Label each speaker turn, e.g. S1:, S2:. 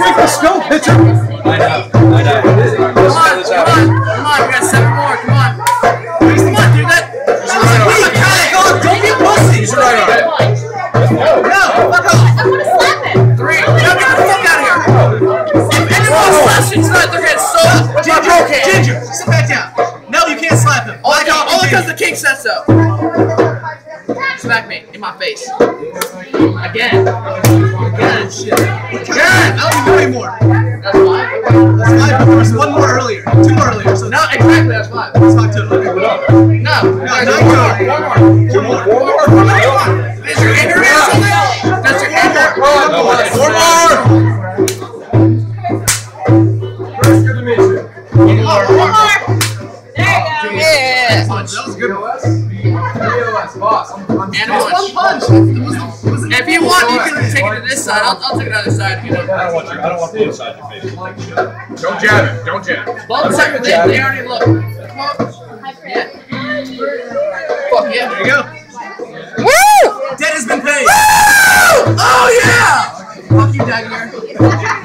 S1: Break the scope, pitcher.
S2: I know. I know.
S3: Come on, come on, come on. We got seven more. Come on. Come on, do that.
S1: Don't be pussy.
S2: He's right on it.
S1: No, fuck off.
S4: I want to slap him.
S3: Three. Now get the fuck out of here. If anyone slaps me tonight, they're getting so
S1: Ginger, Ginger, sit back down. No, you can't slap him.
S3: All
S1: Black
S3: because,
S1: off
S3: all
S1: the
S3: because
S1: game.
S3: the king said so. Smack me in my face. Again. Again. Shit.
S1: Again, I don't do anymore.
S3: That's five.
S1: That's five more. There's one more earlier. Two more earlier. So
S3: No, exactly. That's five.
S1: That's five total. Okay.
S3: No.
S1: No,
S3: There's
S1: nine
S3: one more. One more.
S2: Two more. Four more.
S3: Is your there something? Does your?
S2: No, it's Four more. Chris, good to meet you.
S4: One more. There you go.
S3: Yeah.
S1: That was good one.
S3: And
S1: One
S3: one.
S1: punch. It was, it was
S3: If you want, you can take it to this side. I'll, I'll take it other side. You know.
S2: I don't want you. I don't want you inside your face.
S5: Don't jab it. Don't jab it.
S3: Both sides, they, they already look. Come on. Yeah. Fuck yeah.
S1: There you go.
S3: Woo!
S1: Debt has been paid.
S3: Oh yeah! Fuck you, Dagger.